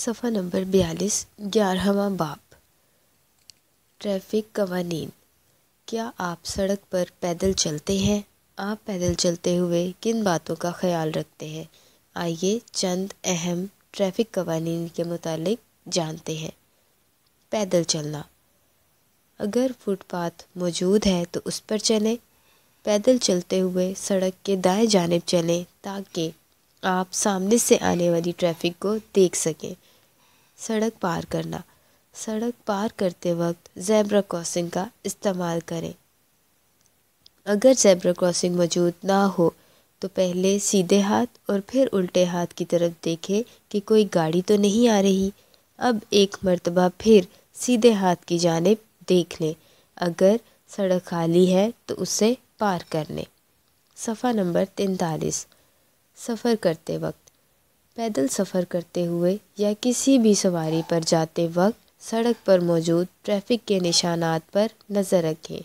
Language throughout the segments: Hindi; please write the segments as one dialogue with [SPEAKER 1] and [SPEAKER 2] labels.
[SPEAKER 1] सफ़ा नंबर बयालीस, ग्यारहवा बाप। ट्रैफ़िक कवानीन। क्या आप सड़क पर पैदल चलते हैं? आप पैदल चलते हुए किन बातों का ख्याल रखते हैं? आइए चंद अहम ट्रैफ़िक कवानीन के मुतालिक जानते हैं। पैदल चलना। अगर फुटपाथ मौजूद है तो उस पर चलें। पैदल चलते हुए सड़क के दाएँ जानिब चलें ताकि आप सामने से आने वाली ट्रैफ़िक को देख सकें। सड़क पार करना। सड़क पार करते वक्त जेब्रा क्रॉसिंग का इस्तेमाल करें। अगर जेब्रा क्रॉसिंग मौजूद ना हो तो पहले सीधे हाथ और फिर उल्टे हाथ की तरफ़ देखें कि कोई गाड़ी तो नहीं आ रही। अब एक मर्तबा फिर सीधे हाथ की जानब देख लें। अगर सड़क खाली है तो उसे पार कर लें। सफ़ा नंबर तैंतालीस। सफ़र करते वक्त पैदल सफ़र करते हुए या किसी भी सवारी पर जाते वक्त सड़क पर मौजूद ट्रैफ़िक के निशानात पर नज़र रखें।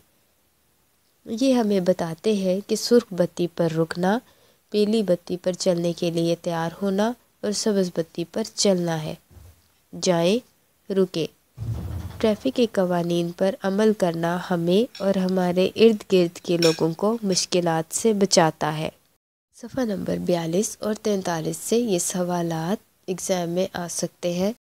[SPEAKER 1] ये हमें बताते हैं कि सुर्ख बत्ती पर रुकना पीली बत्ती पर चलने के लिए तैयार होना और सब्ज़ बत्ती पर चलना है। जाएँ, रुके। ट्रैफ़िक के कवानीन पर अमल करना हमें और हमारे इर्द गिर्द के लोगों को मुश्किलात से बचाता है। सफ़ा नंबर बयालीस और तैंतालीस से ये सवाल एग्ज़ाम में आ सकते हैं।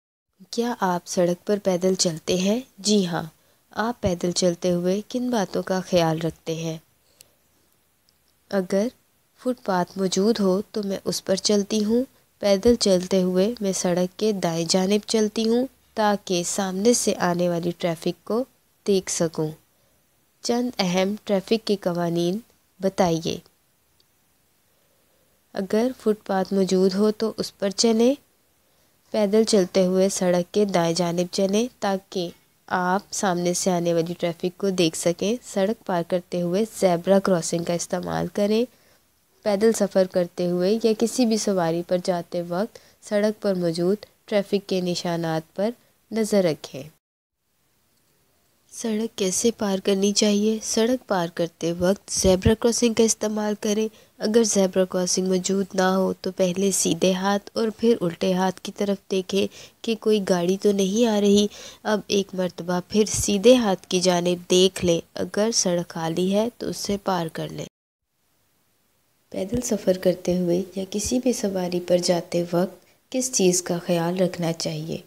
[SPEAKER 1] क्या आप सड़क पर पैदल चलते हैं? जी हाँ। आप पैदल चलते हुए किन बातों का ख्याल रखते हैं? अगर फुटपाथ मौजूद हो तो मैं उस पर चलती हूँ। पैदल चलते हुए मैं सड़क के दाएँ जानिब चलती हूँ ताकि सामने से आने वाली ट्रैफ़िक को देख सकूँ। चंद अहम ट्रैफ़िक के कवानीन बताइए। अगर फुटपाथ मौजूद हो तो उस पर चलें। पैदल चलते हुए सड़क के दाएँ जानिब चलें ताकि आप सामने से आने वाली ट्रैफ़िक को देख सकें। सड़क पार करते हुए ज़ेब्रा क्रॉसिंग का इस्तेमाल करें। पैदल सफ़र करते हुए या किसी भी सवारी पर जाते वक्त सड़क पर मौजूद ट्रैफ़िक के निशानात पर नज़र रखें। सड़क कैसे पार करनी चाहिए? सड़क पार करते वक्त जैबरा क्रॉसिंग का इस्तेमाल करें। अगर जेब्रा क्रॉसिंग मौजूद ना हो तो पहले सीधे हाथ और फिर उल्टे हाथ की तरफ़ देखें कि कोई गाड़ी तो नहीं आ रही। अब एक मरतबा फिर सीधे हाथ की जानब देख लें। अगर सड़क खाली है तो उससे पार कर लें। पैदल सफ़र करते हुए या किसी भी सवारी पर जाते वक्त किस चीज़ का ख्याल रखना चाहिए?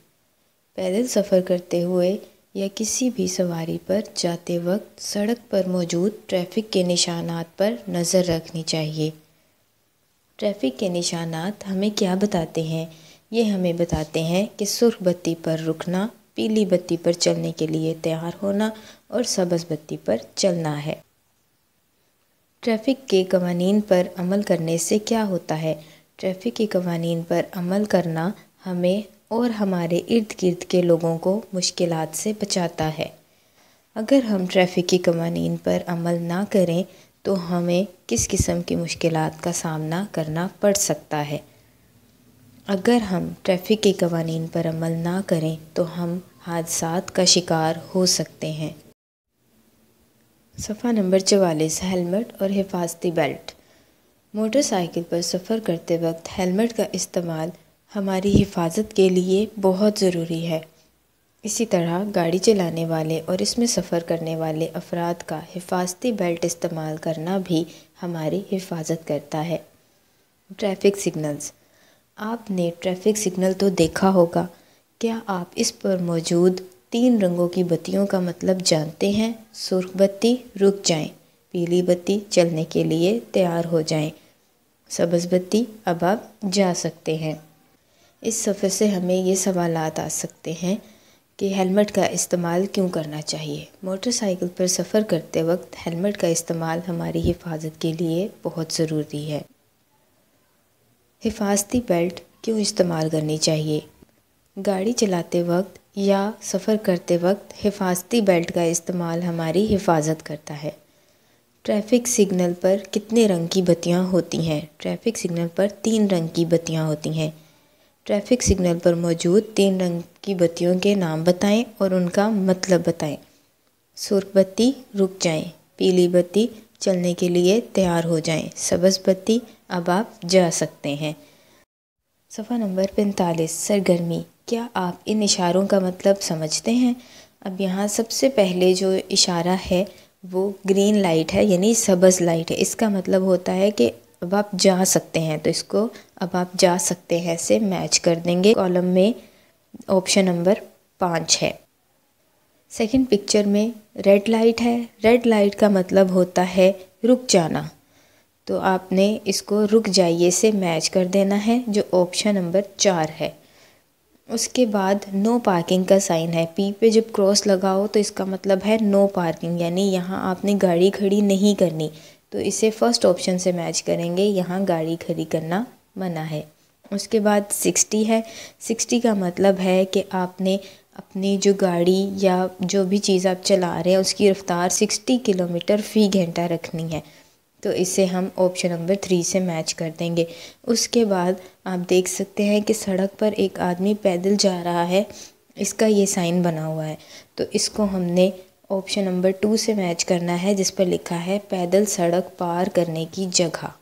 [SPEAKER 1] पैदल सफ़र करते हुए या किसी भी सवारी पर जाते वक्त सड़क पर मौजूद ट्रैफ़िक के निशानात पर नज़र रखनी चाहिए। ट्रैफ़िक के निशानात हमें क्या बताते हैं? ये हमें बताते हैं कि सुर्ख बत्ती पर रुकना, पीली बत्ती पर चलने के लिए तैयार होना और सब्ज़ बत्ती पर चलना है। ट्रैफ़िक के कवानीन पर अमल करने से क्या होता है? ट्रैफ़िक के कवानीन पर अमल करना हमें और हमारे इर्द गिर्द के लोगों को मुश्किल से बचाता है। अगर हम ट्रैफ़िक की कवानीन पर अमल ना करें तो हमें किस किस्म की मुश्किल का सामना करना पड़ सकता है? अगर हम ट्रैफ़िक के कवानीन पर अमल ना करें तो हम हादसा का शिकार हो सकते हैं। सफ़ा नंबर चवालीस, हेलमेट और हिफाजती बेल्ट। मोटरसाइकिल पर सफ़र करते वक्त हेलमेट का इस्तेमाल हमारी हिफाजत के लिए बहुत ज़रूरी है। इसी तरह गाड़ी चलाने वाले और इसमें सफ़र करने वाले अफराद का हिफाजती बेल्ट इस्तेमाल करना भी हमारी हिफाजत करता है। Traffic signals. आपने ट्रैफ़िक सिग्नल तो देखा होगा। क्या आप इस पर मौजूद तीन रंगों की बत्तियों का मतलब जानते हैं? सुर्ख बत्ती रुक जाएँ, पीली बत्ती चलने के लिए तैयार हो जाएँ, सब्ज़ बत्ती अब आप जा सकते हैं। इस सफ़र से हमें ये सवाल आ सकते हैं कि हेलमेट का इस्तेमाल क्यों करना चाहिए। मोटरसाइकिल पर सफ़र करते वक्त हेलमेट का इस्तेमाल हमारी हिफाजत के लिए बहुत ज़रूरी है। हिफाजती बेल्ट क्यों इस्तेमाल करनी चाहिए? गाड़ी चलाते वक्त या सफ़र करते वक्त हिफाजती बेल्ट का इस्तेमाल हमारी हिफाजत करता है। ट्रैफ़िक सिग्नल पर कितने रंग की बत्तियाँ होती हैं? ट्रैफ़िक सिग्नल पर तीन रंग की बत्तियाँ होती हैं। ट्रैफ़िक सिग्नल पर मौजूद तीन रंग की बत्तियों के नाम बताएँ और उनका मतलब बताएँ। सुर्ख बत्ती रुक जाएँ, पीली बत्ती चलने के लिए तैयार हो जाएँ, सब्ज़ बत्ती अब आप जा सकते हैं। सफ़ा नंबर पैंतालीस सरगर्मी। क्या आप इन इशारों का मतलब समझते हैं? अब यहाँ सबसे पहले जो इशारा है वो ग्रीन लाइट है यानी सब्ज़ लाइट है। इसका मतलब होता है कि अब आप जा सकते हैं। तो इसको अब आप जा सकते हैं से मैच कर देंगे। कॉलम में ऑप्शन नंबर पाँच है। सेकंड पिक्चर में रेड लाइट है। रेड लाइट का मतलब होता है रुक जाना। तो आपने इसको रुक जाइए से मैच कर देना है, जो ऑप्शन नंबर चार है। उसके बाद नो पार्किंग का साइन है। पी पे जब क्रॉस लगाओ तो इसका मतलब है नो पार्किंग यानी यहाँ आपने गाड़ी खड़ी नहीं करनी। तो इसे फ़र्स्ट ऑप्शन से मैच करेंगे। यहाँ गाड़ी खड़ी करना मना है। उसके बाद सिक्सटी है। सिक्सटी का मतलब है कि आपने अपनी जो गाड़ी या जो भी चीज़ आप चला रहे हैं, उसकी रफ़्तार सिक्सटी किलोमीटर फ़ी घंटा रखनी है। तो इसे हम ऑप्शन नंबर थ्री से मैच कर देंगे। उसके बाद आप देख सकते हैं कि सड़क पर एक आदमी पैदल जा रहा है। इसका ये साइन बना हुआ है। तो इसको हमने ऑप्शन नंबर टू से मैच करना है, जिस पर लिखा है, पैदल सड़क पार करने की जगह।